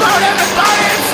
Come on, everybody!